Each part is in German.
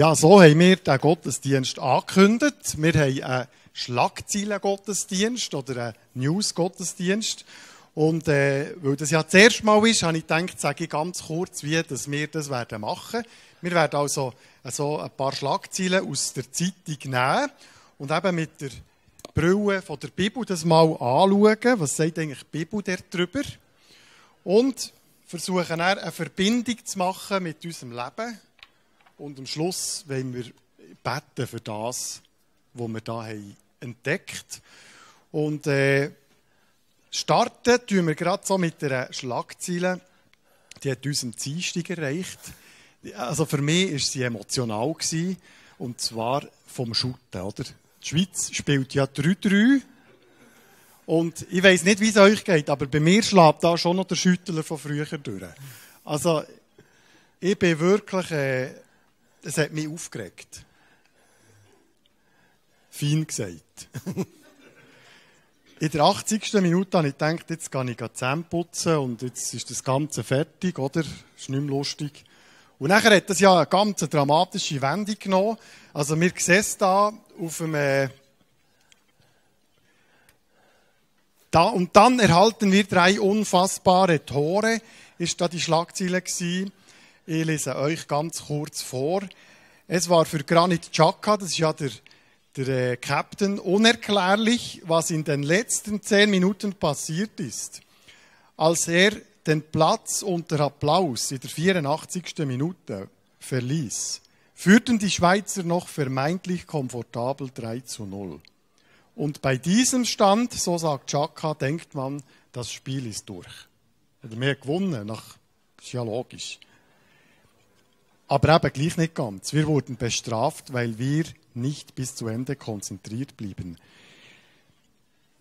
Ja, so haben wir den Gottesdienst angekündigt. Wir haben einen Schlagzeilen-Gottesdienst oder einen News-Gottesdienst. Und äh, weil das ja das erste Mal ist, habe ich gedacht, sage ich ganz kurz, wie dass wir das werden machen. Wir werden also so ein paar Schlagzeilen aus der Zeitung nehmen und eben mit der Brille von der Bibel das mal anschauen. Was sagt eigentlich die Bibel darüber? Und versuchen dann eine Verbindung zu machen mit unserem Leben. Und am Schluss wollen wir beten für das, was wir da haben entdeckt. Und äh, starten tun wir gerade so mit einer Schlagzeile, die hat uns am Dienstag erreicht. Also für mich war sie emotional gewesen, und zwar vom Schutten, oder? Die Schweiz spielt ja 3-3. Und ich weiß nicht, wie es euch geht, aber bei mir schlägt da schon noch der Schüttler von früher durch. Also, ich bin wirklich, äh, es hat mich aufgeregt. Fein gesagt. In der 80. Minute habe ich gedacht, jetzt kann ich Zähne putzen und jetzt ist das Ganze fertig, oder? Ist nicht mehr lustig. Und nachher hat das ja eine ganz dramatische Wendung genommen. Also wir sehen es da auf dem, äh, da, und dann erhalten wir drei unfassbare Tore, ist da die Schlagzeile gewesen. Ich lese euch ganz kurz vor. Es war für Granit Xhaka, das ist ja der, der äh, Captain, unerklärlich, was in den letzten zehn Minuten passiert ist. Als er den Platz unter Applaus in der 84. Minute verließ, führten die Schweizer noch vermeintlich komfortabel 3 zu 0. Und bei diesem Stand, so sagt Chaka, denkt man, das Spiel ist durch. Oder mehr gewonnen, nach, ist ja logisch. Aber eben gleich nicht ganz. Wir wurden bestraft, weil wir nicht bis zu Ende konzentriert blieben.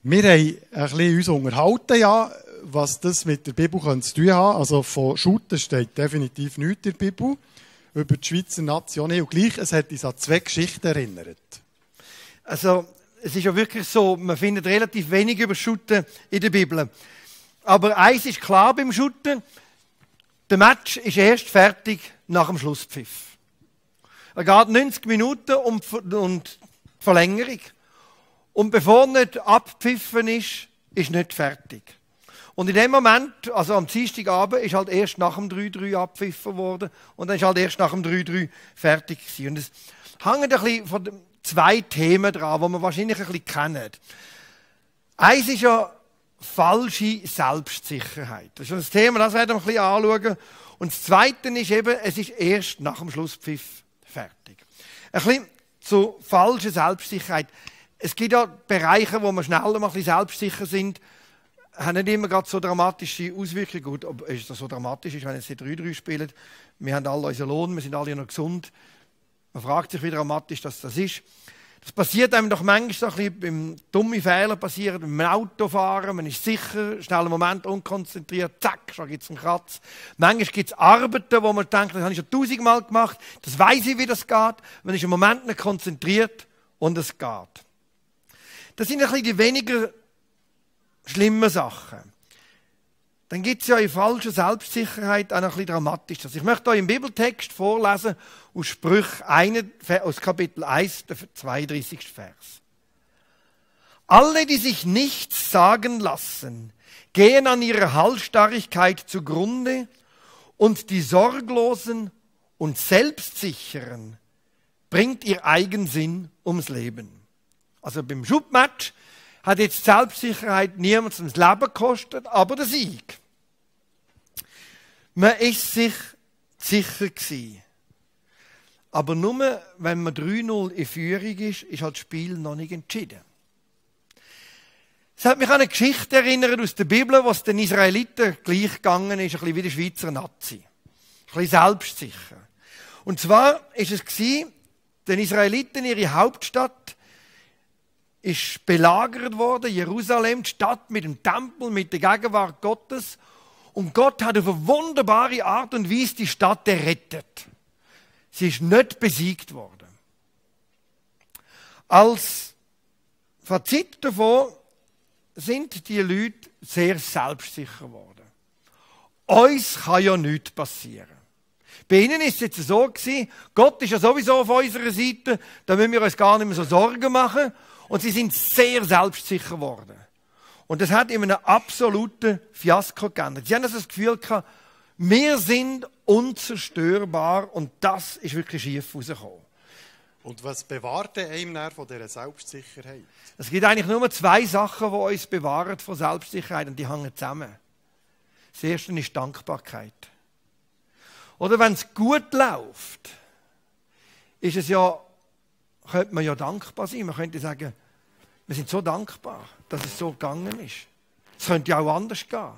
Wir haben ein bisschen uns unterhalten, ja, was das mit der Bibel zu tun hat. Also von Schuten steht definitiv nichts in der Bibel. Über die Schweizer Nation und gleich, es hat uns an zwei Geschichten erinnert. Also, es ist ja wirklich so, man findet relativ wenig über Schuten in der Bibel. Aber eins ist klar beim Schuten, der Match ist erst fertig nach dem Schlusspfiff. Er geht 90 Minuten und, und Verlängerung. Und bevor nicht abpfiffen ist, ist nicht fertig. Und in dem Moment, also am Dienstagabend, ist halt erst nach dem 3-3 abpfiffen worden und dann ist halt erst nach dem 3-3 fertig gewesen. Und es hängt ein bisschen von zwei Themen dran, die man wahrscheinlich ein bisschen kennt. Eins ist ja falsche Selbstsicherheit. Das ist ein Thema, das werden wir ein bisschen anschauen. Und das Zweite ist eben, es ist erst nach dem Schlusspfiff fertig. Ein bisschen zu falscher Selbstsicherheit. Es gibt ja Bereiche, wo wir schneller mal ein bisschen selbstsicher sind, haben nicht immer gerade so dramatische Auswirkungen. Gut, ob es so dramatisch ist, wenn jetzt die 3-3 spielen. Wir haben alle unseren Lohn, wir sind alle noch gesund. Man fragt sich, wie dramatisch das, das ist. Das passiert einem doch manchmal so ein bisschen beim dummen Fehler passieren, beim Autofahren. Man ist sicher, schnell einen Moment unkonzentriert, zack, schon gibt es einen Kratz. Manchmal gibt es Arbeiten, wo man denkt, das habe ich schon tausendmal gemacht, das weiß ich, wie das geht. Man ist im Moment nicht konzentriert und es geht. Das sind ein bisschen die weniger schlimmen Sachen. Dann gibt es ja in falscher Selbstsicherheit auch noch ein bisschen dramatisch. Ich möchte euch im Bibeltext vorlesen aus Sprüch 1, aus Kapitel 1, der 32. Vers. Alle, die sich nichts sagen lassen, gehen an ihrer Halsstarrigkeit zugrunde und die Sorglosen und Selbstsicheren bringt ihr Eigensinn ums Leben. Also beim Schubmatch hat jetzt Selbstsicherheit niemandem das Leben gekostet, aber der Sieg. Man ist sich sicher gewesen. Aber nur wenn man 3-0 in Führung ist, ist halt das Spiel noch nicht entschieden. Es hat mich an eine Geschichte erinnert aus der Bibel, was den Israeliten gleich gegangen ist, ein bisschen wie der Schweizer Nazi. Ein bisschen selbstsicher. Und zwar ist es gewesen, den Israeliten ihre Hauptstadt ist belagert worden, Jerusalem, die Stadt mit dem Tempel, mit der Gegenwart Gottes. Und Gott hat auf eine wunderbare Art und Weise die Stadt errettet. Sie ist nicht besiegt worden. Als Fazit davon sind die Leute sehr selbstsicher geworden. Uns kann ja nichts passieren. Bei ihnen ist es jetzt so gewesen, Gott ist ja sowieso auf unserer Seite, da müssen wir uns gar nicht mehr so Sorgen machen. Und sie sind sehr selbstsicher geworden. Und das hat ihm einen absoluten Fiasko geändert. Sie haben also das Gefühl gehabt, wir sind unzerstörbar und das ist wirklich schief rausgekommen. Und was bewahrt einem dann von dieser Selbstsicherheit? Es gibt eigentlich nur zwei Sachen, die uns bewahren von Selbstsicherheit und die hängen zusammen. Das erste ist Dankbarkeit. Oder wenn es gut läuft, ist es ja, könnte man ja dankbar sein. Man könnte sagen, wir sind so dankbar, dass es so gegangen ist. Es könnte ja auch anders gehen.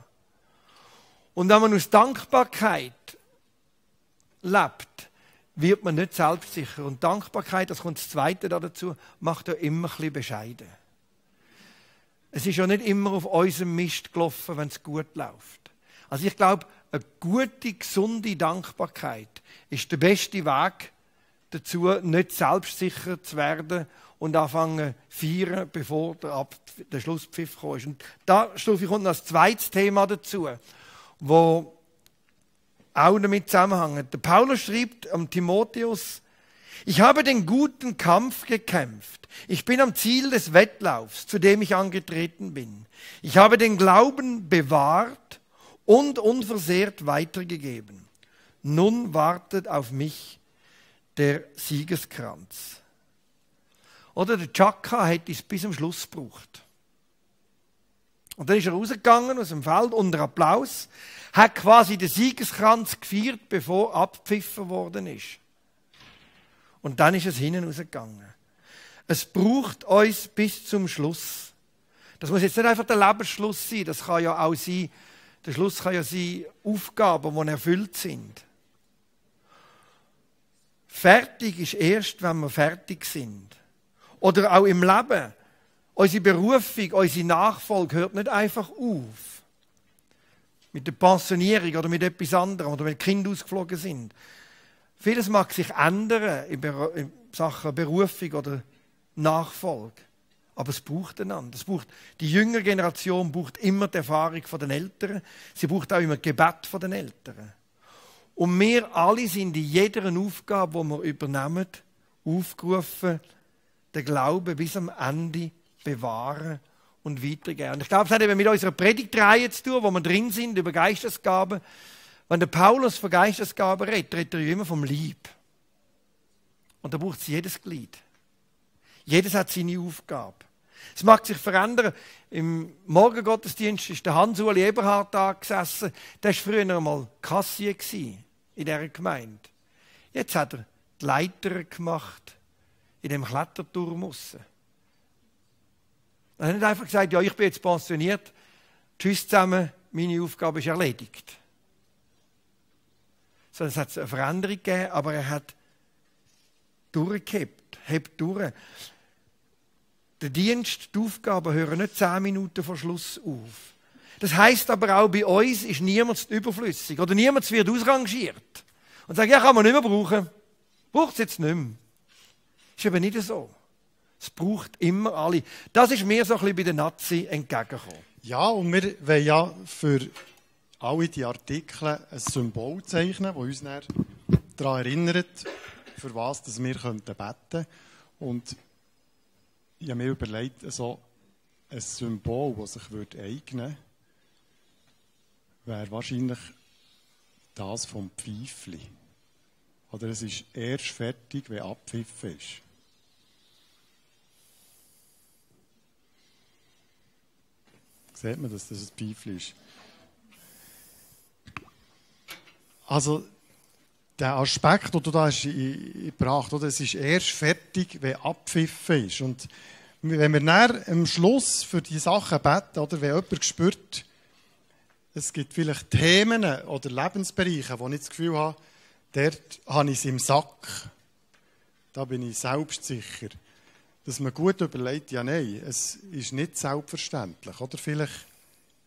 Und wenn man aus Dankbarkeit lebt, wird man nicht selbstsicher. Und Dankbarkeit, das kommt das Zweite dazu, macht ja immer ein bisschen bescheiden. Es ist ja nicht immer auf unserem Mist gelaufen, wenn es gut läuft. Also ich glaube, eine gute, gesunde Dankbarkeit ist der beste Weg dazu, nicht selbstsicher zu werden und anfangen zu feiern, bevor der, Ab der Schlusspfiff kommt. Und da stufe ich noch ein zweites Thema dazu, wo auch damit zusammenhängt. Der Paulus schreibt am Timotheus, ich habe den guten Kampf gekämpft. Ich bin am Ziel des Wettlaufs, zu dem ich angetreten bin. Ich habe den Glauben bewahrt und unversehrt weitergegeben. Nun wartet auf mich der Siegeskranz. Oder der Chaka hat es bis zum Schluss gebraucht. Und dann ist er rausgegangen aus dem Feld unter Applaus, hat quasi den Siegeskranz gefeiert, bevor abgepfiffen worden ist. Und dann ist es hinten rausgegangen. Es braucht uns bis zum Schluss. Das muss jetzt nicht einfach der Lebensschluss sein, das kann ja auch sein, der Schluss kann ja sein, Aufgaben, die erfüllt sind. Fertig ist erst, wenn wir fertig sind. Oder auch im Leben. Unsere Berufung, unsere Nachfolge hört nicht einfach auf. Mit der Pensionierung oder mit etwas anderem oder wenn Kinder ausgeflogen sind. Vieles mag sich ändern in Sachen Berufung oder Nachfolge. Aber es braucht einander. Es braucht, die jüngere Generation braucht immer die Erfahrung von den Eltern. Sie braucht auch immer Gebet von den Eltern. Und wir alle sind in jeder Aufgabe, die wir übernehmen, aufgerufen, den Glauben bis am Ende bewahren und weitergeben. Und ich glaube, es hat eben mit unserer Predigtreihe zu tun, wo wir drin sind, über Geistesgaben. Wenn der Paulus von Geistesgaben redet, redet er immer vom Lieb. Und da braucht es jedes Glied. Jedes hat seine Aufgabe. Es mag sich verändern. Im Morgengottesdienst ist der Hans-Uli Eberhard da gesessen. Der war früher einmal Kassier in dieser Gemeinde. Jetzt hat er die Leiter gemacht in dem Kletterturm raus. Er hat nicht einfach gesagt, ja, ich bin jetzt pensioniert, tschüss zusammen, meine Aufgabe ist erledigt. Sondern es hat eine Veränderung gegeben, aber er hat durchgehebt, hebt durch. Der Dienst, die Aufgaben hören nicht zehn Minuten vor Schluss auf. Das heißt aber auch, bei uns ist niemand überflüssig oder niemand wird ausrangiert und sagt, ja, kann man nicht mehr brauchen. Braucht es jetzt nicht mehr. Ist eben nicht so. Es braucht immer alle. Das ist mir so ein bisschen bei den Nazi entgegengekommen. Ja, und wir wollen ja für alle die Artikel ein Symbol zeichnen, das uns daran erinnert, für was wir beten könnten. Und ich habe mir überlegt, so ein Symbol, das sich würde eignen wäre wahrscheinlich das vom Pfeifli. Oder es ist erst fertig, wenn abpfiffen ist. Sieht man, dass das ein Pfeifli ist? Also, der Aspekt, den du da hast gebracht hast, es ist erst fertig, wenn abpfiffen ist. Und wenn wir am Schluss für die Sachen beten, oder wenn jemand spürt, es gibt vielleicht Themen oder Lebensbereiche, wo ich das Gefühl habe, dort habe ich es im Sack. Da bin ich selbstsicher. Dass man gut überlegt, ja nein, es ist nicht selbstverständlich. Oder vielleicht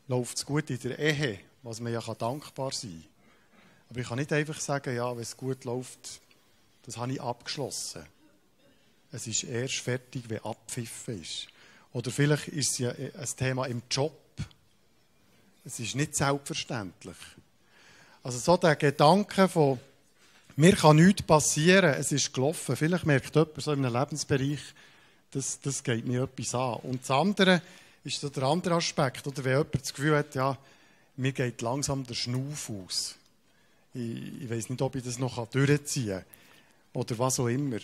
läuft es gut in der Ehe, was man ja dankbar sein kann. Aber ich kann nicht einfach sagen, ja, wenn es gut läuft, das habe ich abgeschlossen. Es ist erst fertig, wenn abpfiffen ist. Oder vielleicht ist es ja ein Thema im Job. Es ist nicht selbstverständlich. Also so der Gedanke von, Mir kann nichts passieren, es ist gelaufen. Vielleicht merkt jemand so in einem Lebensbereich, das, das geht mir etwas an. Und das andere ist so der andere Aspekt, oder wenn jemand das Gefühl hat, ja, mir geht langsam der Schnuff aus. Ich, ich weiß nicht, ob ich das noch durchziehen kann. Oder was auch immer.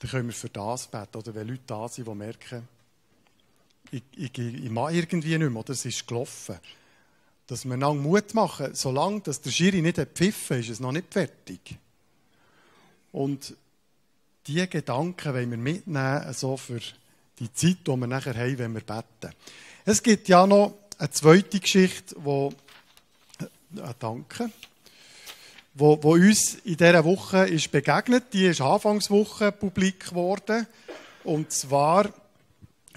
Dann können wir für das beten. Oder wenn Leute da sind, die merken, ich, ich, ich mache irgendwie nicht mehr, oder es ist gelaufen. Dass wir lang Mut machen, solange dass der Schiri nicht pfiffen ist es noch nicht fertig. Und diese Gedanken wollen wir mitnehmen, so für die Zeit, die wir nachher haben, wenn wir beten. Es gibt ja noch eine zweite Geschichte, wo, äh, danke, wo, wo uns in dieser Woche ist begegnet. Die ist Anfangswoche publik geworden. Und zwar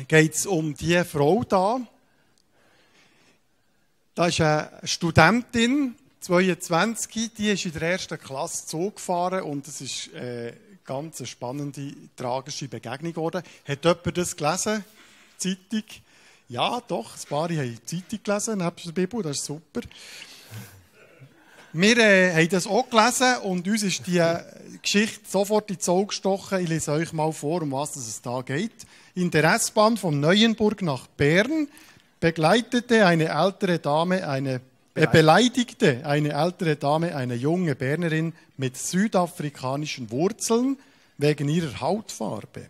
geht es um die Frau da. Da ist eine Studentin, 22, die ist in der ersten Klasse zugefahren und es ist äh, ganz eine spannende, tragische Begegnung geworden. Hat jemand das gelesen? Zeitung? Ja, doch, ein paar haben die Zeitung gelesen, nebst der Bibel, das ist super. Wir äh, haben das auch gelesen und uns ist die äh, Geschichte sofort ins Auge gestochen. Ich lese euch mal vor, um was es da geht. In der S-Bahn von Neuenburg nach Bern begleitete eine ältere Dame eine er beleidigte eine ältere Dame, eine junge Bernerin mit südafrikanischen Wurzeln wegen ihrer Hautfarbe.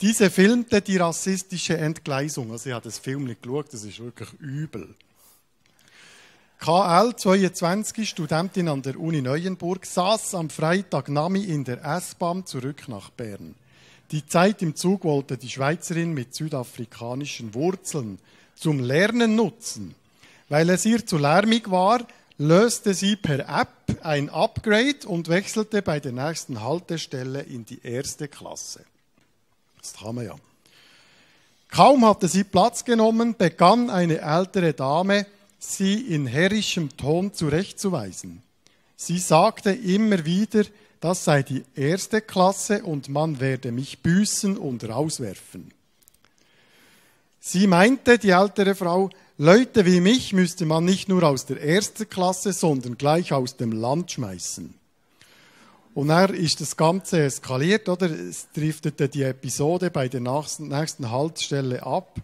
Diese filmte die rassistische Entgleisung. Also, ich habe das Film nicht geschaut, das ist wirklich übel. KL 22, Studentin an der Uni Neuenburg, saß am Freitag Nami in der S-Bahn zurück nach Bern. Die Zeit im Zug wollte die Schweizerin mit südafrikanischen Wurzeln zum Lernen nutzen. Weil es ihr zu lärmig war, löste sie per App ein Upgrade und wechselte bei der nächsten Haltestelle in die erste Klasse. Das kann man ja. Kaum hatte sie Platz genommen, begann eine ältere Dame, sie in herrischem Ton zurechtzuweisen. Sie sagte immer wieder, das sei die erste Klasse und man werde mich büßen und rauswerfen. Sie meinte, die ältere Frau, Leute wie mich müsste man nicht nur aus der ersten Klasse, sondern gleich aus dem Land schmeißen. Und dann ist das Ganze eskaliert, oder? Es driftete die Episode bei der nächsten Haltestelle ab.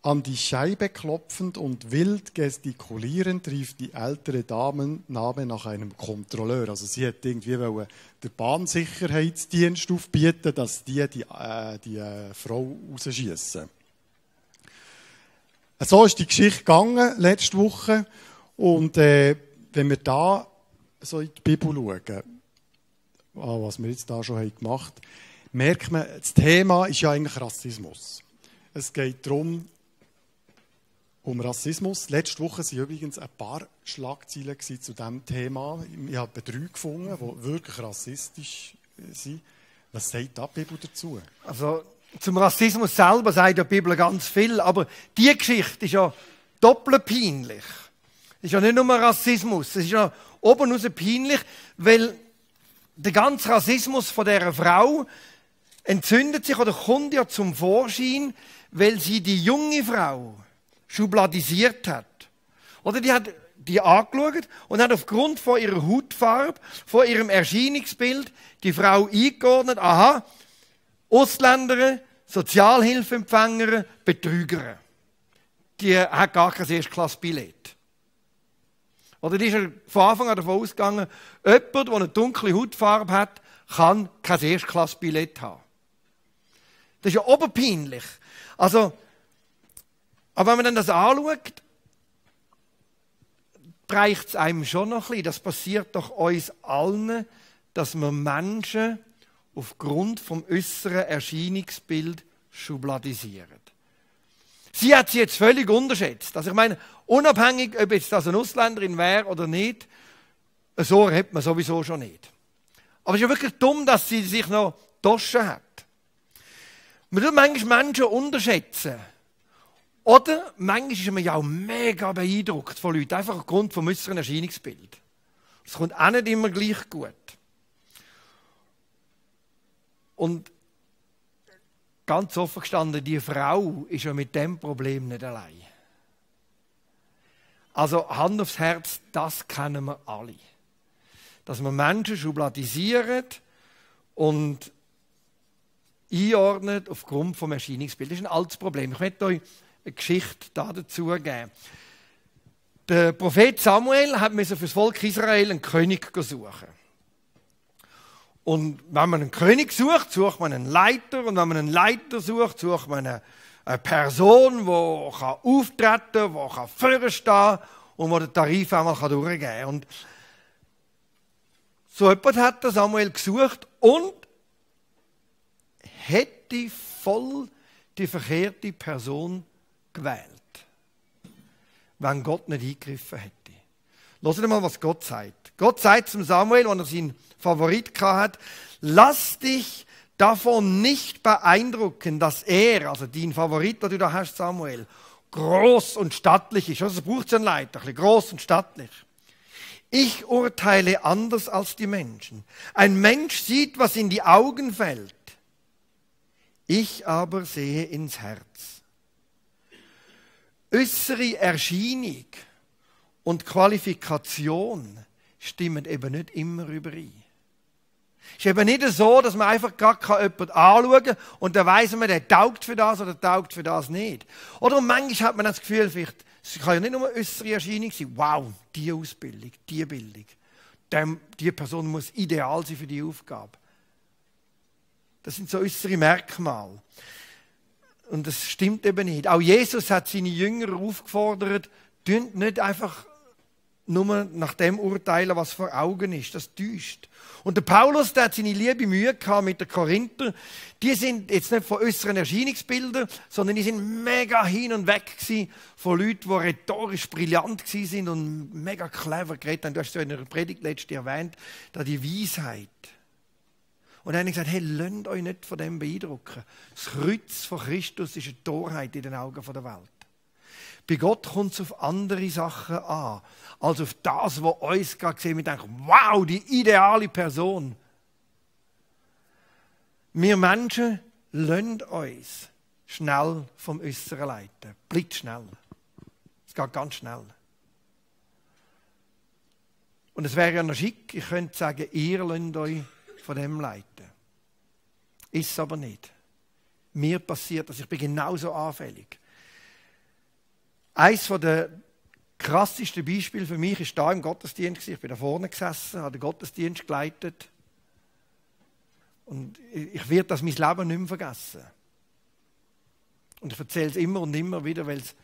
An die Scheibe klopfend und wild gestikulierend rief die ältere Damenname nach einem Kontrolleur. Also sie hat irgendwie der Bahnsicherheitsdienst aufbieten, dass die die, äh, die äh, Frau rausschießen. So ist die Geschichte gegangen letzte Woche. Und äh, wenn wir da so in die Bibel schauen, oh, was wir jetzt da schon haben gemacht haben, merkt man, das Thema ist ja eigentlich Rassismus. Es geht darum, um Rassismus. Letzte Woche waren übrigens ein paar Schlagzeilen zu diesem Thema. Ich habe drei gefunden, die wirklich rassistisch sind. Was sagt die Bibel dazu? Also zum Rassismus selber sagt die Bibel ganz viel, aber die Geschichte ist ja doppelt peinlich. Es ist ja nicht nur Rassismus, es ist ja oben raus peinlich, weil der ganze Rassismus von dieser Frau entzündet sich oder kommt ja zum Vorschein, weil sie die junge Frau schubladisiert hat. Oder die hat die angeschaut und hat aufgrund von ihrer Hautfarbe, von ihrem Erscheinungsbild die Frau eingeordnet, aha, Ausländer, Sozialhilfeempfänger, Betrüger. Die haben gar kein Erstklassbillett. Oder die ist von Anfang an davon ausgegangen, jemand, der eine dunkle Hautfarbe hat, kann kein Erstklassbillett haben. Das ist ja oberpeinlich. Also, aber wenn man dann das anschaut, reicht es einem schon noch ein bisschen. Das passiert doch uns allen, dass wir Menschen aufgrund vom äußeren Erscheinungsbild schubladisieren. Sie hat sie jetzt völlig unterschätzt. Also ich meine, unabhängig, ob jetzt das eine Ausländerin wäre oder nicht, so hat man sowieso schon nicht. Aber es ist ja wirklich dumm, dass sie sich noch Taschen hat. Man tut manchmal Menschen unterschätzen. Oder manchmal ist man ja auch mega beeindruckt von Leuten, einfach aufgrund vom äußeren Erscheinungsbild. Es kommt auch nicht immer gleich gut. Und ganz offen gestanden, die Frau ist ja mit dem Problem nicht allein. Also Hand aufs Herz, das kennen wir alle. dass man Menschen schubladisiert und einordnet aufgrund vom Erscheinungsbild. Das ist ein altes Problem. Ich möchte euch eine Geschichte dazu geben. Der Prophet Samuel hat für das Volk Israel einen König suchen. Und wenn man einen König sucht, sucht man einen Leiter. Und wenn man einen Leiter sucht, sucht man eine, eine Person, die auftreten kann, die vorstehen kann und die den Tarif einmal durchgeben kann. Und so jemand hat Samuel gesucht und hätte voll die verkehrte Person gewählt, wenn Gott nicht eingegriffen hätte. Hört mal, was Gott sagt. Gott sagt zum Samuel, wenn er seinen Favorit hat, lass dich davon nicht beeindrucken, dass er, also dein Favorit, den du da hast, Samuel, groß und stattlich ist. Also braucht es einen Leiter, ein bisschen groß und stattlich. Ich urteile anders als die Menschen. Ein Mensch sieht, was in die Augen fällt. Ich aber sehe ins Herz. Äußere Erscheinung und Qualifikation stimmen eben nicht immer überein. Es ist eben nicht so, dass man einfach gerade jemanden anschauen kann und dann weiss man, der taugt für das oder taugt für das nicht. Oder manchmal hat man das Gefühl, vielleicht, es kann ja nicht nur eine äußere Erscheinung sein. Wow, die Ausbildung, die Bildung. Dem, die Person muss ideal sein für die Aufgabe. Das sind so äußere Merkmale. Und das stimmt eben nicht. Auch Jesus hat seine Jünger aufgefordert, nicht einfach nur nach dem urteilen, was vor Augen ist. Das täuscht. Und der Paulus, der hat seine liebe Mühe gehabt mit den Korinther. Die sind jetzt nicht von äußeren Erscheinungsbildern, sondern die sind mega hin und weg von Leuten, die rhetorisch brillant sind und mega clever geredet haben. Du hast ja in der Predigt letzte erwähnt, da die Weisheit. Und dann habe ich gesagt, hey, lasst euch nicht von dem beeindrucken. Das Kreuz von Christus ist eine Torheit in den Augen der Welt. Bei Gott kommt es auf andere Sachen an, als auf das, was uns gerade sehen. Wir denken, wow, die ideale Person. Wir Menschen lassen uns schnell vom Äußeren leiten. Blitzschnell. Es geht ganz schnell. Und es wäre ja noch schick, ich könnte sagen, ihr lasst euch von dem leiten. Ist es aber nicht. Mir passiert das. Ich bin genauso anfällig. Eines der krassesten Beispiele für mich ist da im Gottesdienst. Ich bin da vorne gesessen, habe den Gottesdienst geleitet. Und ich werde das mein Leben nicht mehr vergessen. Und ich erzähle es immer und immer wieder, weil es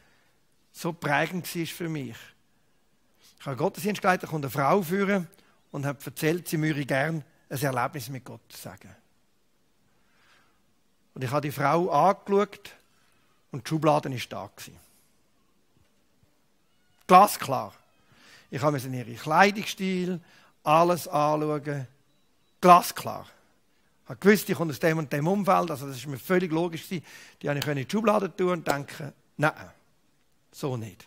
so prägend war für mich. Ich habe einen Gottesdienst geleitet, kommt eine Frau führen und habe erzählt, sie möchte gerne ein Erlebnis mit Gott sagen. Und ich habe die Frau angeschaut und die Schublade war da. Glasklar. Ich habe mir ihre Kleidungsstil, alles anschauen. Glasklar. Ich gewusst, ich komme aus dem und dem Umfeld, also das ist mir völlig logisch gewesen. Die habe ich in die Schublade tun und denken, nein, so nicht.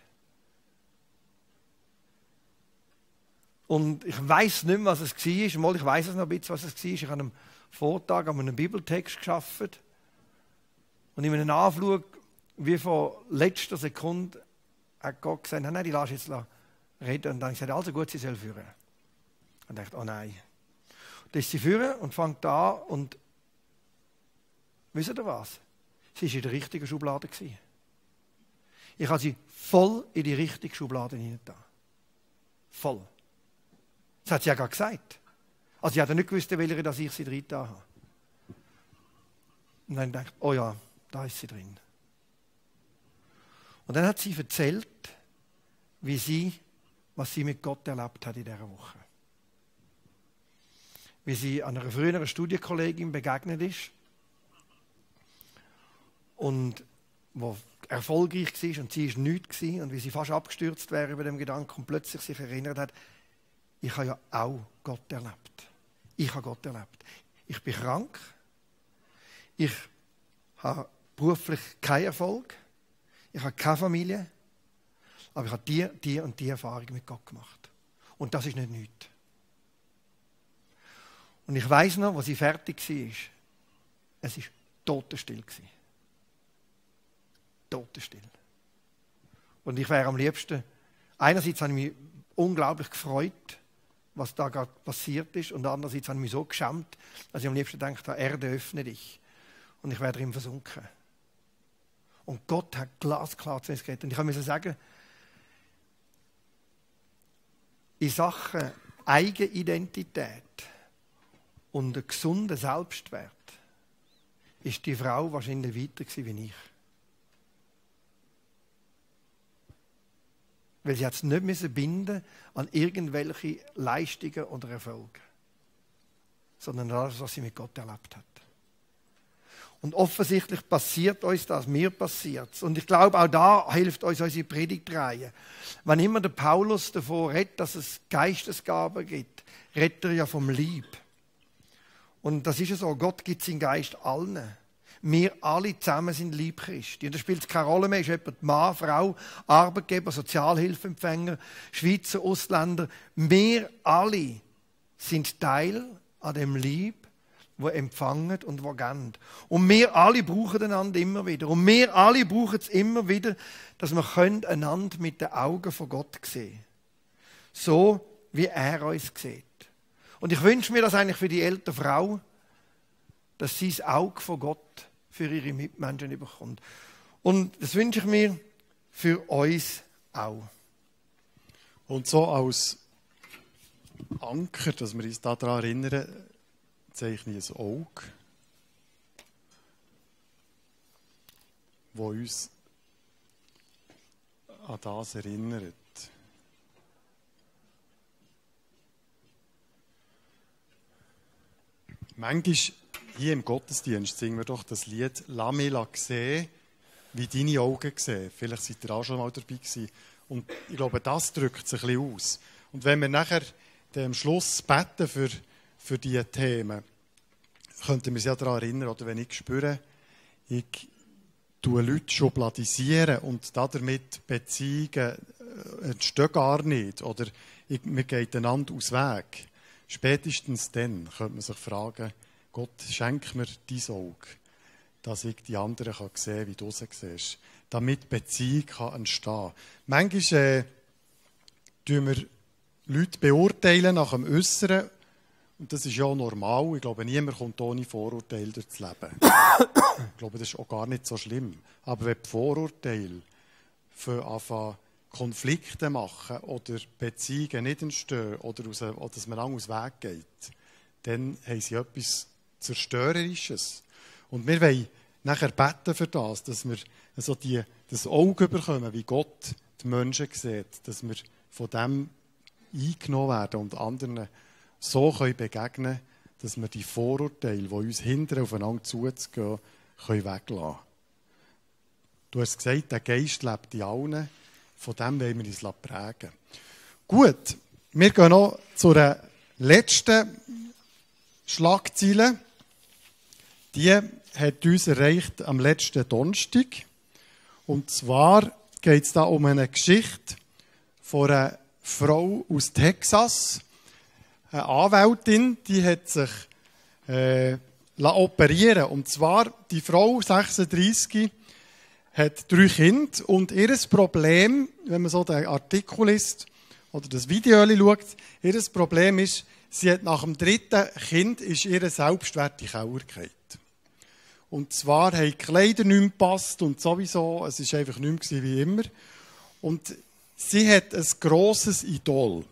Und ich weiß nicht mehr, was es war. Mal, ich weiß es noch ein bisschen, was es war. Ich habe am Vortag an einem Bibeltext geschafft. Und in einem Anflug, wie von letzter Sekunde, hat Gott gesagt, nein, die lass jetzt reden. Und dann habe ich gesagt, also gut, sie soll führen. Und ich dachte, oh nein. Dann ist sie führen und fängt an und wisst ihr was? Sie war in der richtigen Schublade. Gewesen. Ich habe sie voll in die richtige Schublade hineingetan. Voll. Das hat sie ja gar gesagt. Also sie hat ja nicht gewusst, welche dass ich sie drin habe. Und dann dachte ich, oh ja, da ist sie drin. Und dann hat sie erzählt, wie sie, was sie mit Gott erlebt hat in dieser Woche. Wie sie einer früheren Studienkollegin begegnet ist und wo erfolgreich war und sie ist nichts und wie sie fast abgestürzt wäre über dem Gedanken und plötzlich sich erinnert hat, ich habe ja auch Gott erlebt. Ich habe Gott erlebt. Ich bin krank. Ich habe beruflich keinen Erfolg ich habe keine Familie, aber ich habe die, die und die Erfahrung mit Gott gemacht. Und das ist nicht nichts. Und ich weiß noch, als sie fertig war, es war totenstill. Totenstill. Und ich wäre am liebsten, einerseits habe ich mich unglaublich gefreut, was da gerade passiert ist. Und andererseits habe ich mich so geschämt, dass ich am liebsten denke, Erde öffne dich. Und ich werde drin versunken. Und Gott hat glasklar zu uns geredet. Und ich kann sagen, in Sachen Eigenidentität und einen gesunden Selbstwert ist die Frau wahrscheinlich weiter gewesen wie ich. Weil sie es nicht müssen binden an irgendwelche Leistungen oder Erfolge, sondern an das, was sie mit Gott erlebt hat. Und offensichtlich passiert uns das, mir passiert Und ich glaube, auch da hilft uns unsere Predigtreihe. Wenn immer der Paulus davon redet, dass es Geistesgaben gibt, redet er ja vom Lieb. Und das ist ja so, Gott gibt seinen Geist allen. Wir alle zusammen sind lieb Christi. Und da spielt es keine Rolle mehr, ist jemand Mann, Frau, Arbeitgeber, Sozialhilfeempfänger, Schweizer, Ausländer. Wir alle sind Teil an dem Lieb, wo empfangen und wo geben. Und wir alle brauchen einander immer wieder. Und wir alle brauchen es immer wieder, dass wir einander mit den Augen von Gott sehen So, wie er uns sieht. Und ich wünsche mir das eigentlich für die ältere Frau, dass sie das Auge von Gott für ihre Mitmenschen bekommt. Und das wünsche ich mir für uns auch. Und so als Anker, dass wir uns daran erinnern, zeichne ich ein Auge, wo uns an das erinnert. Manchmal hier im Gottesdienst singen wir doch das Lied «Lass mich sehen, wie deine Augen sehen». Vielleicht seid ihr auch schon mal dabei gewesen. Und ich glaube, das drückt sich ein bisschen aus. Und wenn wir nachher am Schluss beten für, für diese Themen, könnten wir uns ja daran erinnern, oder wenn ich spüre, ich tue Leute schubladisieren und damit Beziehungen äh, entstehen gar nicht, oder ich, wir gehen einander aus Weg Spätestens dann könnte man sich fragen, Gott, schenk mir dein Auge, dass ich die anderen kann sehen kann, wie du sie siehst. Damit Beziehung kann entstehen kann. Manchmal äh, tun wir Leute beurteilen nach dem Äußeren. Und das ist ja normal. Ich glaube, niemand kommt ohne Vorurteile durchs Leben. ich glaube, das ist auch gar nicht so schlimm. Aber wenn die Vorurteile für anfangen, Konflikte machen oder Beziehungen nicht entstehen oder, aus, oder dass man aus Weg geht, dann haben sie etwas Zerstörerisches. Und wir wollen nachher beten für das, dass wir also die, das Auge bekommen, wie Gott die Menschen sieht, dass wir von dem eingenommen werden und anderen so können begegnen dass wir die Vorurteile, die uns hindern, aufeinander zuzugehen, können weglassen können. Du hast gesagt, der Geist lebt in allen von dem wollen wir uns prägen. Gut, wir gehen noch zu der letzten Schlagzeile. Die hat uns erreicht am letzten Donnerstag. Und zwar geht es da um eine Geschichte von einer Frau aus Texas, eine Anwältin, die hat sich äh, operieren Und zwar die Frau, 36, hat drei Kinder und ihr Problem, wenn man so den Artikel liest oder das Video schaut, ihr Problem ist, sie hat nach dem dritten Kind ist ihre Selbstwert Und zwar haben die Kleider nicht mehr gepasst und sowieso, es ist einfach nicht mehr wie immer. Und sie hat ein grosses Idol.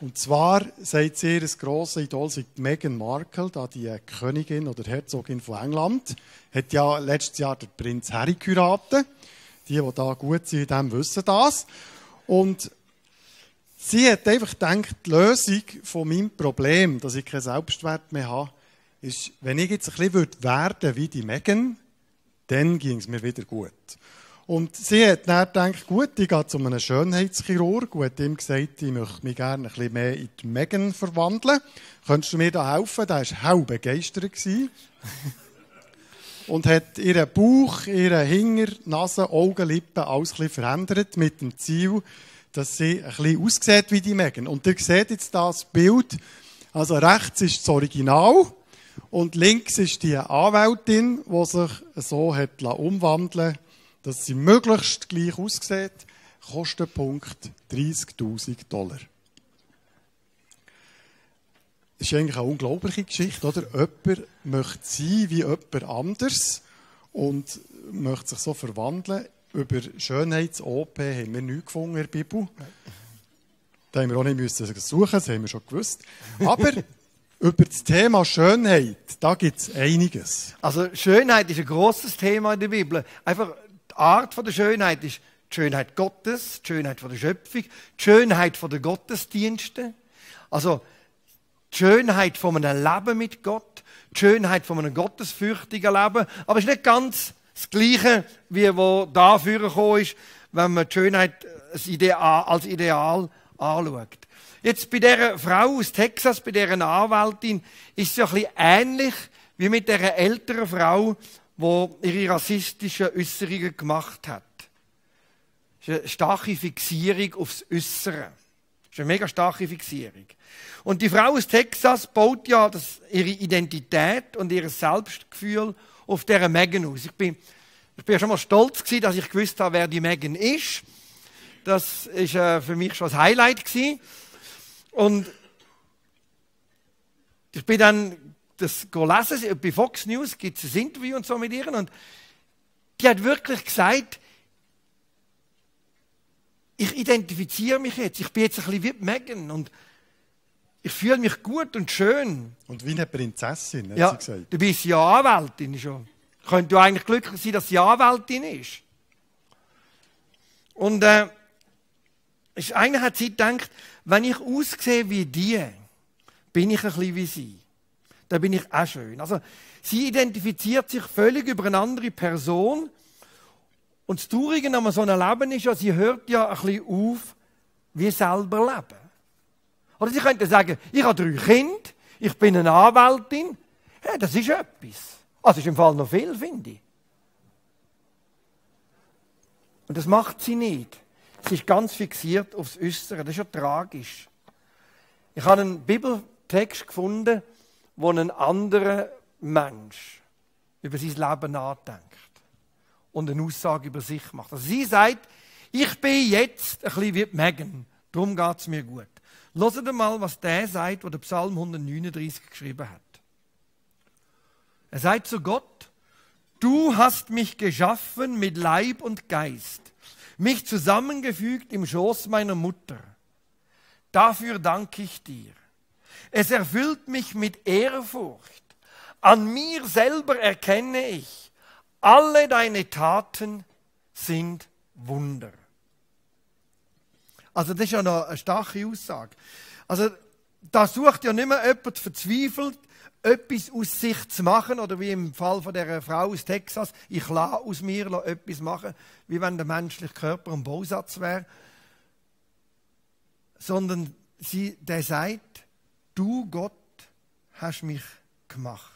Und zwar sagt ihr grosses Idol sei Meghan Markle, da die Königin oder Herzogin von England. Hat ja letztes Jahr der Prinz Harry geheiratet. Die, die da gut sind, wissen das. Und sie hat einfach gedacht, die Lösung von meinem Problem, dass ich keinen Selbstwert mehr habe, ist, wenn ich jetzt ein bisschen werden würde wie die Meghan, dann ging es mir wieder gut. Und sie hat dann gedacht, gut, ich gehe zu einem Schönheitschirurg und hat ihm gesagt, ich möchte mich gerne ein bisschen mehr in die Megan verwandeln. Könntest du mir da helfen? Der war hell begeistert. und hat ihren Bauch, ihren Hinger, Nase, Augen, Lippen alles ein bisschen verändert mit dem Ziel, dass sie ein bisschen aussieht wie die Megan. Und ihr seht jetzt das Bild. Also rechts ist das Original und links ist die Anwältin, die sich so hat umwandeln lassen dass sie möglichst gleich aussieht. Kostenpunkt 30.000 Dollar. Das ist eigentlich eine unglaubliche Geschichte, oder? Jemand möchte sein wie jemand anders und möchte sich so verwandeln. Über Schönheits-OP haben wir nichts gefunden in der Bibel. Da haben wir auch nicht müssen suchen, das haben wir schon gewusst. Aber über das Thema Schönheit, da gibt es einiges. Also Schönheit ist ein großes Thema in der Bibel. Einfach Art von der Schönheit ist die Schönheit Gottes, die Schönheit von der Schöpfung, die Schönheit von der Gottesdienste. Also die Schönheit von einem Leben mit Gott, die Schönheit von einem gottesfürchtigen Leben. Aber es ist nicht ganz das Gleiche, wie wo da gekommen ist, wenn man die Schönheit als Ideal anschaut. Jetzt bei dieser Frau aus Texas, bei dieser Anwältin, ist es ja ein bisschen ähnlich wie mit dieser älteren Frau, die ihre rassistischen Äußerungen gemacht hat. Das ist eine starke Fixierung aufs Äußere. Das ist eine mega starke Fixierung. Und die Frau aus Texas baut ja das, ihre Identität und ihr Selbstgefühl auf dieser Megan aus. Ich bin, ich bin ja schon mal stolz gewesen, dass ich gewusst habe, wer die Megan ist. Das ist äh, für mich schon ein Highlight gewesen. Und ich bin dann das gelesen, bei Fox News gibt es ein Interview und so mit ihr und die hat wirklich gesagt, ich identifiziere mich jetzt, ich bin jetzt ein bisschen wie Megan und ich fühle mich gut und schön. Und wie eine Prinzessin, hat ja, sie gesagt. Du bist ja Anwältin schon. Könnte du eigentlich glücklich sein, dass sie Anwältin ist. Und äh, eigentlich hat sie gedacht, wenn ich aussehe wie die, bin ich ein bisschen wie sie. Da bin ich auch schön. Also, sie identifiziert sich völlig über eine andere Person. Und das Traurige an so einem Leben ist ja, sie hört ja ein bisschen auf, wie selber leben. Oder sie könnte sagen, ich habe drei Kinder, ich bin eine Anwältin. Ja, das ist etwas. Also ist im Fall noch viel, finde ich. Und das macht sie nicht. Sie ist ganz fixiert aufs Äußere. Das ist ja tragisch. Ich habe einen Bibeltext gefunden, wo ein anderer Mensch über sein Leben nachdenkt und eine Aussage über sich macht. Also sie sagt, ich bin jetzt ein bisschen wie Megan, darum geht es mir gut. Hört mal, was der sagt, der Psalm 139 geschrieben hat. Er sagt zu Gott, du hast mich geschaffen mit Leib und Geist mich zusammengefügt im Schoß meiner Mutter. Dafür danke ich dir. Es erfüllt mich mit Ehrfurcht. An mir selber erkenne ich, alle deine Taten sind Wunder. Also das ist ja noch eine starke Aussage. Also da sucht ja nicht mehr jemand verzweifelt, etwas aus sich zu machen, oder wie im Fall von der Frau aus Texas, ich lasse aus mir etwas machen, wie wenn der menschliche Körper ein Bausatz wäre, sondern sie, der sagt, du Gott hast mich gemacht.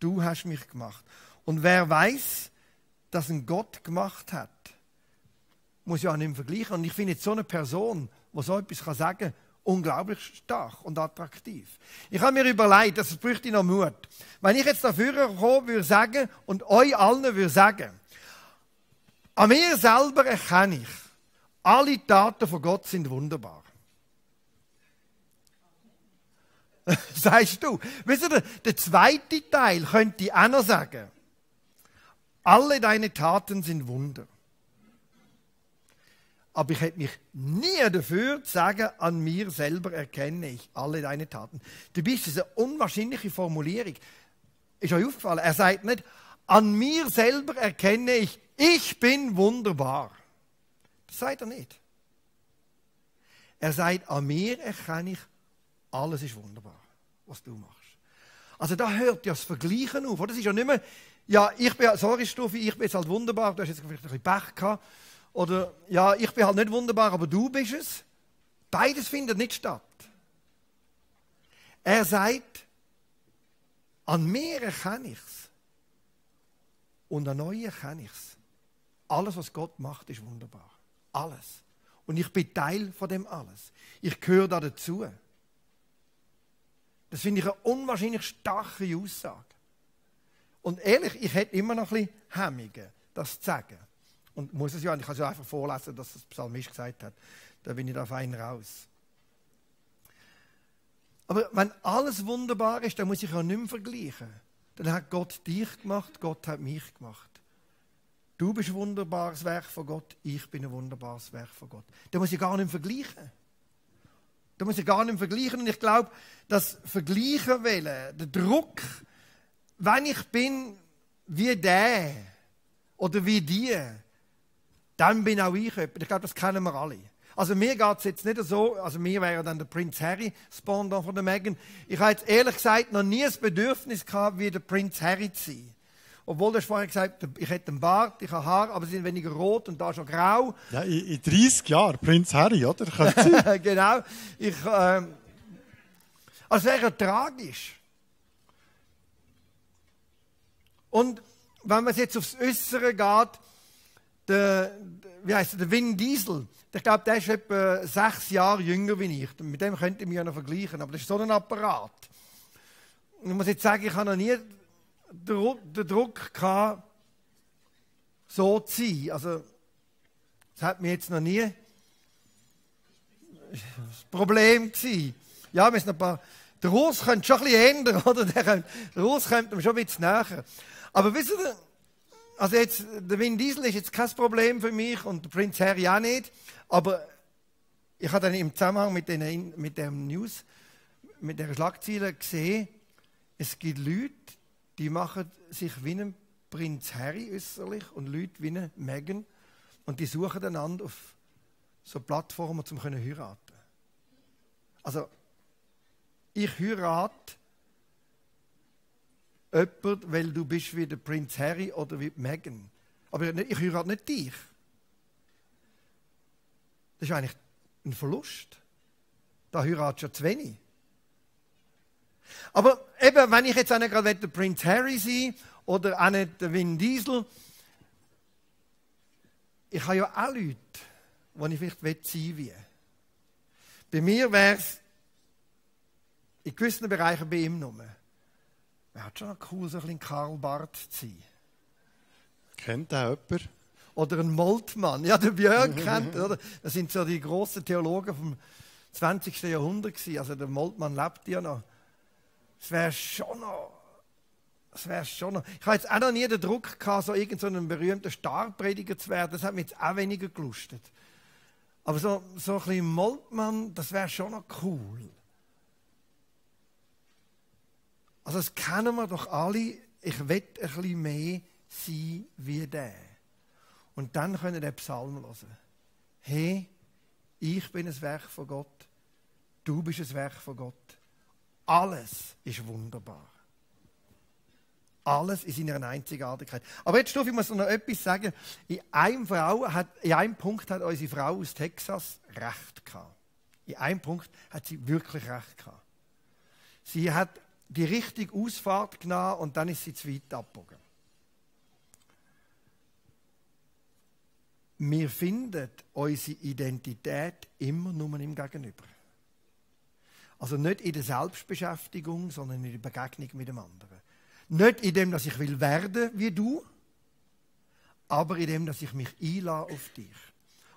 Du hast mich gemacht. Und wer weiß, dass ein Gott gemacht hat, muss ja auch nicht vergleichen. Und ich finde jetzt so eine Person, die so etwas sagen kann, unglaublich stark und attraktiv. Ich habe mir überlegt, das bräuchte noch Mut. Wenn ich jetzt dafür kommen würde sagen und euch allen würde sagen, an mir selber erkenne ich, alle Taten von Gott sind wunderbar. Sagst du? Wisst ihr, der zweite Teil könnte ich auch noch sagen. Alle deine Taten sind Wunder aber ich hätte mich nie dafür zu sagen, an mir selber erkenne ich alle deine Taten. Du bist eine unwahrscheinliche Formulierung. Ist euch aufgefallen? Er sagt nicht, an mir selber erkenne ich, ich bin wunderbar. Das sagt er nicht. Er sagt, an mir erkenne ich, alles ist wunderbar, was du machst. Also da hört ja das Vergleichen auf. Das ist ja nicht mehr, ja, ich bin, sorry Stuffi, ich bin jetzt halt wunderbar, du hast jetzt vielleicht ein bisschen Pech gehabt oder ja, ich bin halt nicht wunderbar, aber du bist es. Beides findet nicht statt. Er sagt, an mir erkenne ich es. Und an euch erkenne ich es. Alles, was Gott macht, ist wunderbar. Alles. Und ich bin Teil von dem alles. Ich gehöre da dazu. Das finde ich eine unwahrscheinlich starke Aussage. Und ehrlich, ich hätte immer noch ein bisschen Hemmungen, das zu sagen. Und muss es ja, ich kann es ja einfach vorlesen, dass das Psalmist gesagt hat. Da bin ich da fein raus. Aber wenn alles wunderbar ist, dann muss ich ja nicht mehr vergleichen. Dann hat Gott dich gemacht, Gott hat mich gemacht. Du bist ein wunderbares Werk von Gott, ich bin ein wunderbares Werk von Gott. Da muss ich gar nicht mehr vergleichen. Da muss ich gar nicht vergleichen. Und ich glaube, das Vergleichen wollen, der Druck, wenn ich bin wie der oder wie die, dann bin auch ich jemand. Ich glaube, das kennen wir alle. Also mir geht es jetzt nicht so, also mir wäre dann der Prinz Harry, Spawner von der Megan. Ich habe jetzt ehrlich gesagt noch nie das Bedürfnis gehabt, wie der Prinz Harry zu sein. Obwohl, du hast vorhin gesagt, ich hätte einen Bart, ich habe Haare, aber sie sind weniger rot und da schon grau. Ja, in, in 30 Jahren, Prinz Harry, oder? genau. Ich, ähm, also wäre tragisch. Und wenn man jetzt aufs Äußere geht, der, wie heißt der, Vin Diesel, ich glaube, der ist etwa sechs Jahre jünger wie ich. Mit dem könnte ich mich ja noch vergleichen, aber das ist so ein Apparat. Und ich muss jetzt sagen, ich habe noch nie den Druck gehabt, so zu sein. Also, das hat mir jetzt noch nie das Problem gewesen. Ja, wir sind ein paar, der Urs könnte schon ein bisschen ändern, oder? Der, könnte, der Urs könnte mir schon ein bisschen näher. Aber wisst ihr, also jetzt, der Vin Diesel ist jetzt kein Problem für mich und der Prinz Harry auch nicht. Aber ich habe dann im Zusammenhang mit, den, mit dem News, mit der Schlagzeile gesehen, es gibt Leute, die machen sich wie ein Prinz Harry äußerlich und Leute wie eine Meghan und die suchen einander auf so Plattformen, um zu heiraten. Also, ich heirate jemand, weil du bist wie der Prinz Harry oder wie Meghan. Aber ich heirate nicht dich. Das ist eigentlich ein Verlust. Da heiratest du ja zu wenig. Aber eben, wenn ich jetzt auch nicht gerade der Prinz Harry sein oder auch nicht der Vin Diesel, ich habe ja auch Leute, die ich vielleicht sein will. Bei mir wäre es in gewissen Bereichen bei ihm nur. Wäre schon cool, so ein bisschen Karl Barth zu sein. Kennt auch jemand? Oder ein Moltmann. Ja, der Björn kennt, oder? Das sind so die großen Theologen vom 20. Jahrhundert gewesen. Also der Moltmann lebt ja noch. Es wäre schon noch. Es wäre schon noch. Ich habe jetzt auch noch nie den Druck gehabt, so irgendeinen so berühmten Starprediger zu werden. Das hat mich jetzt auch weniger gelustet. Aber so, so ein bisschen Moltmann, das wäre schon noch cool. Also das kennen wir doch alle. Ich will ein bisschen mehr sein wie der. Und dann können wir den Psalm hören. Hey, ich bin ein Werk von Gott. Du bist ein Werk von Gott. Alles ist wunderbar. Alles in seiner Einzigartigkeit. Aber jetzt, Stuffi, ich muss noch etwas sagen. In einem, Frau hat, in einem Punkt hat unsere Frau aus Texas recht gehabt. In einem Punkt hat sie wirklich recht gehabt. Sie hat die richtige Ausfahrt genommen und dann ist sie zu weit abgebogen. Wir finden unsere Identität immer nur im Gegenüber. Also nicht in der Selbstbeschäftigung, sondern in der Begegnung mit dem anderen. Nicht in dem, dass ich will werden wie du, aber in dem, dass ich mich einlasse auf dich.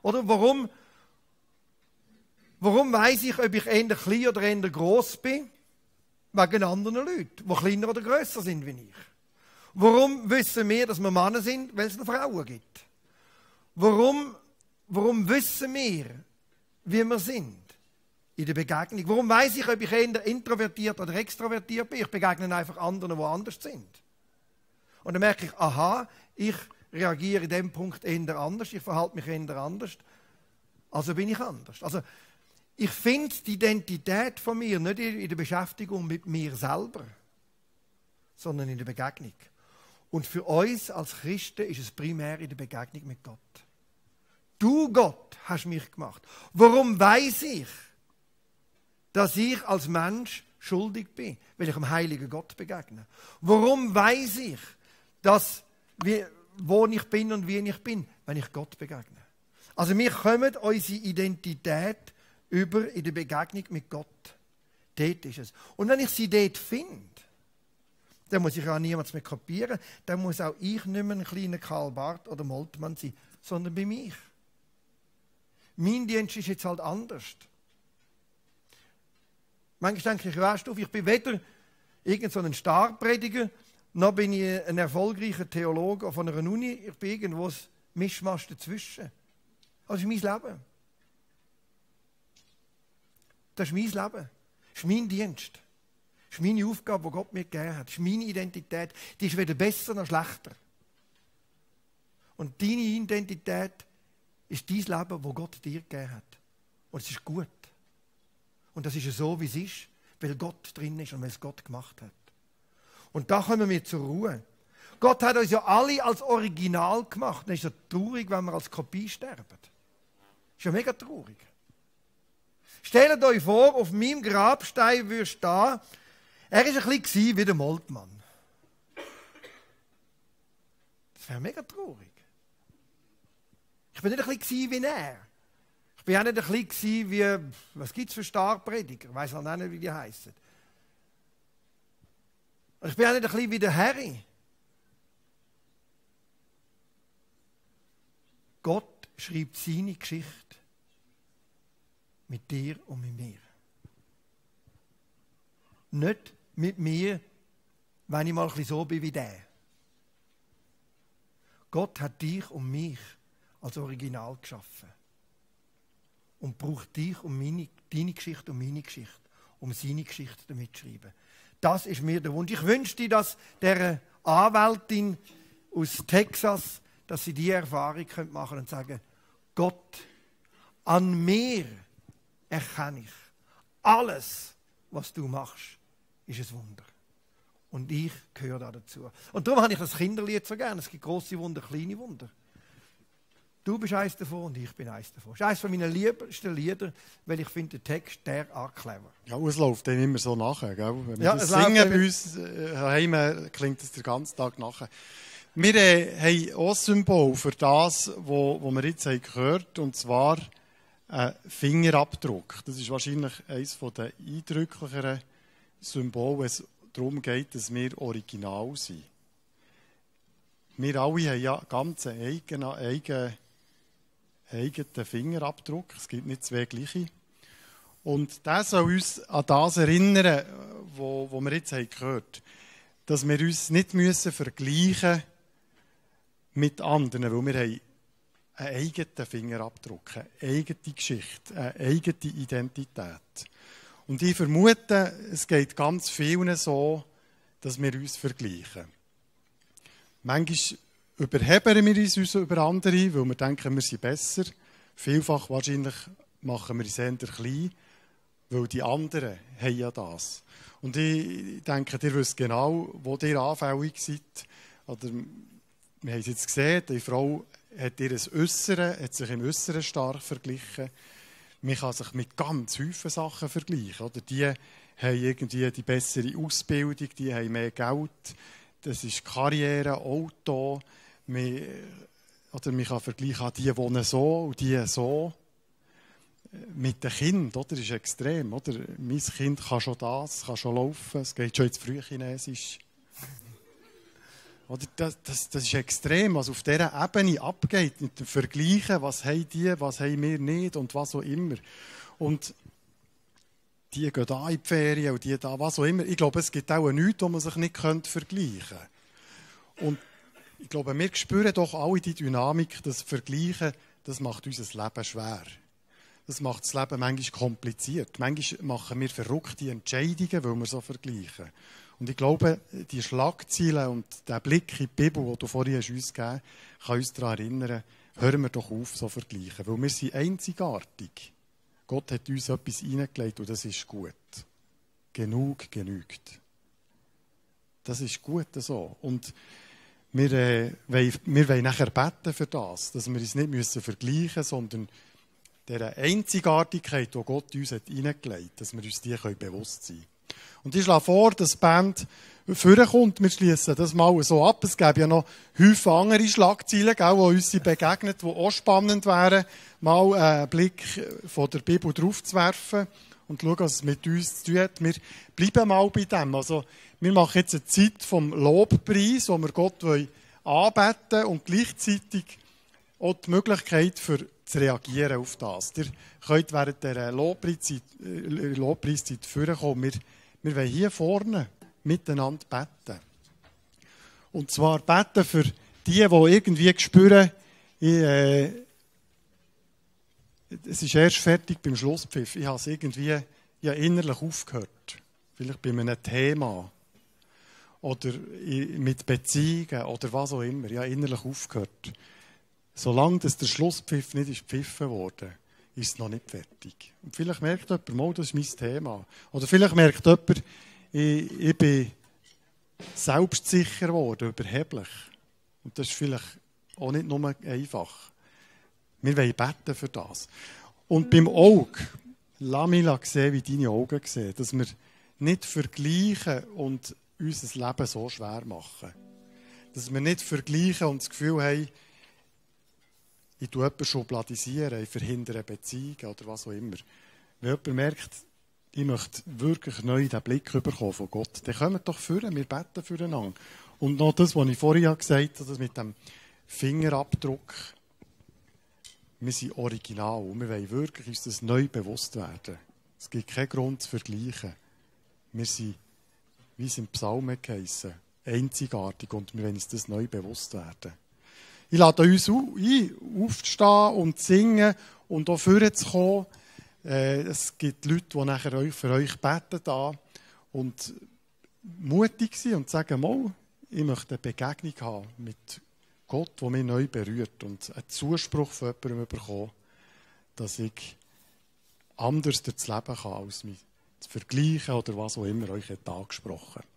Oder warum, warum weiß ich, ob ich eher klein oder eher groß bin? Wegen anderen Leuten, die kleiner oder größer sind wie ich. Warum wissen wir, dass wir Männer sind? Weil es noch Frauen gibt. Warum, warum wissen wir, wie wir sind? In der Begegnung. Warum weiß ich, ob ich eher introvertiert oder extrovertiert bin? Ich begegne einfach anderen, die anders sind. Und dann merke ich, aha, ich reagiere in dem Punkt eher anders, ich verhalte mich eher anders. Also bin ich anders. Also ich finde die Identität von mir nicht in der Beschäftigung mit mir selber, sondern in der Begegnung. Und für uns als Christen ist es primär in der Begegnung mit Gott. Du Gott hast mich gemacht. Warum weiß ich, dass ich als Mensch schuldig bin, wenn ich dem heiligen Gott begegne? Warum weiß ich, dass wie, wo ich bin und wie ich bin, wenn ich Gott begegne? Also wir kommen unsere Identität über in der Begegnung mit Gott. Dort ist es. Und wenn ich sie dort finde, dann muss ich auch niemand mehr kopieren, dann muss auch ich nicht mehr ein kleiner Karl Barth oder Moltmann sein, sondern bei mir. Mein Dienst ist jetzt halt anders. Manchmal denke ich, weißt du, ich bin weder irgendein so Starprediger, noch bin ich ein erfolgreicher Theologe von einer Uni. Ich bin irgendwo ein Mischmasch dazwischen. Das ist mein Leben. Das ist mein Leben. Das ist mein Dienst. Das ist meine Aufgabe, die Gott mir gegeben hat. Das ist meine Identität. Die ist weder besser noch schlechter. Und deine Identität ist dein Leben, das Gott dir gegeben hat. Und es ist gut. Und das ist so, wie es ist, weil Gott drin ist und weil es Gott gemacht hat. Und da kommen wir zur Ruhe. Gott hat uns ja alle als Original gemacht. Dann ist ja traurig, wenn wir als Kopie sterben. Ist ja mega traurig. Stellt euch vor, auf meinem Grabstein würde stehen, er war ein bisschen wie der Moltmann. Das wäre mega traurig. Ich bin nicht ein bisschen wie er. Ich auch nicht ein bisschen wie, was gibt es für Starprediger? Ich weiß auch nicht, wie die heißen. Ich bin auch nicht ein bisschen wie der Harry. Gott schreibt seine Geschichte mit dir und mit mir. Nicht mit mir, wenn ich mal ein so bin wie der. Gott hat dich und mich als Original geschaffen. Und braucht dich und meine, deine Geschichte und meine Geschichte, um seine Geschichte damit zu schreiben. Das ist mir der Wunsch. Ich wünsche dir, dass der Anwältin aus Texas, dass sie die Erfahrung machen können und sagen, Gott, an mir erkenne ich, alles, was du machst, ist ein Wunder. Und ich gehöre da dazu. Und darum habe ich das Kinderlied so gerne. Es gibt große Wunder, kleine Wunder. Du bist eins davon und ich bin eins davon. Das ist eines meiner liebsten Lieder, weil ich finde den Text derart clever. Ja, es läuft dann immer so nachher. Gell? Wenn wir ja, das singen bei uns äh, heim, klingt es den ganzen Tag nachher. Wir äh, haben auch ein Symbol für das, was wir jetzt haben gehört und zwar ein Fingerabdruck. Das ist wahrscheinlich eines der eindrücklicheren Symbole, wenn es darum geht, dass wir original sind. Wir alle haben ja ganz eigenen, eigenen eigenen Fingerabdruck. Es gibt nicht zwei gleiche. Und das soll uns an das erinnern, wo, wo wir jetzt haben gehört Dass wir uns nicht müssen vergleichen mit anderen, weil wir haben einen eigenen Fingerabdruck, eine eigene Geschichte, eine eigene Identität. Und ich vermute, es geht ganz vielen so, dass wir uns vergleichen. Manchmal überheben wir uns über andere, weil wir denken, wir sind besser. Vielfach wahrscheinlich machen wir uns eher klein, weil die anderen haben ja das. Und ich denke, ihr wisst genau, wo ihr anfällig seid. Oder, wir haben es jetzt gesehen, die Frau hat ihr Äußere, hat sich im Äußeren stark verglichen. Man kann sich mit ganz vielen Sachen vergleichen. Oder die haben irgendwie die bessere Ausbildung, die haben mehr Geld, das ist Karriere, Auto, man, oder man kann vergleichen, die wohnen so und die so. Mit dem Kind, oder, ist extrem, oder? Mein Kind kann schon das, kann schon laufen, es geht schon ins Frühchinesisch. Oder das, das, das ist extrem, was auf dieser Ebene abgeht, mit dem Vergleichen, was haben die, was haben wir nicht und was auch immer. Und die gehen da in die Ferien und die da, was auch immer. Ich glaube, es gibt auch nichts, wo man sich nicht vergleichen könnte. Und ich glaube, wir spüren doch alle die Dynamik, das Vergleichen, das macht unser Leben schwer. Das macht das Leben manchmal kompliziert. Manchmal machen wir verrückte Entscheidungen, weil wir so vergleichen. Und ich glaube, die Schlagzeilen und der Blick in die Bibel, den du vorhin uns gegeben hast, kann uns daran erinnern, hören wir doch auf, so vergleichen. Weil wir sind einzigartig. Gott hat uns etwas hineingelegt und das ist gut. Genug genügt. Das ist gut so. Und wir, äh, wollen, wir wollen nachher beten für das, dass wir uns nicht müssen vergleichen müssen, sondern der Einzigartigkeit, die Gott uns hat hineingelegt dass wir uns die bewusst sein können. Und ich schlage vor, dass die Band vorkommt. Wir schließen das mal so ab. Es gäbe ja noch häufig andere Schlagzeilen, die uns begegnet, die auch spannend wären, mal einen Blick von der Bibel drauf zu werfen und schauen, was es mit uns zu tun hat. Wir bleiben mal bei dem. Also, wir machen jetzt eine Zeit vom Lobpreis, wo wir Gott anbeten wollen und gleichzeitig auch die Möglichkeit für zu reagieren auf das. Ihr könnt während der Lobpreiszeit, äh, Lobpreiszeit vorkommen. Wir, wir wollen hier vorne miteinander beten. Und zwar beten für die, die irgendwie spüren, ich, äh, es ist erst fertig beim Schlusspfiff. Ich habe es irgendwie ja, innerlich aufgehört. Vielleicht bei einem Thema. Oder mit Beziehungen oder was auch immer. Ja, innerlich aufgehört. Solange das der Schlusspfiff nicht ist gepfiffen worden, ist es noch nicht fertig. Und vielleicht merkt jemand, mal, das ist mein Thema. Oder vielleicht merkt jemand, ich, ich bin selbstsicher geworden, überheblich. Und das ist vielleicht auch nicht nur einfach. Wir wollen beten für das. Und beim Auge, lass mich sehen, wie deine Augen sehen, dass wir nicht vergleichen und unser Leben so schwer machen. Dass wir nicht vergleichen und das Gefühl haben, ich tue jemanden schubladisieren, ich verhindere Beziehungen oder was auch immer. Wenn jemand merkt, ich möchte wirklich neu den Blick bekommen von Gott, dann kommen wir doch führen, wir beten füreinander. Und noch das, was ich vorhin gesagt habe, das mit dem Fingerabdruck. Wir sind original und wir wollen wirklich uns das neu bewusst werden. Es gibt keinen Grund zu vergleichen. Wir sind, wie es im Psalm geheißen, einzigartig und wir wollen uns das neu bewusst werden. Ich lade uns ein, aufzustehen und zu singen und auch vorzukommen. Äh, es gibt Leute, die nachher für euch beten und mutig sind und sagen, mal, ich möchte eine Begegnung haben mit Gott, der mich neu berührt und einen Zuspruch von jemandem bekommen, dass ich anders durchs Leben kann, als mich zu vergleichen oder was auch immer euch angesprochen hat.